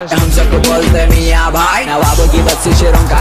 हम सबको बोलते मियाँ भाई। नवाबों की बस्ती शेरों का